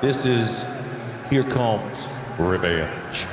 This is Here Comes Revenge.